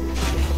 Yeah.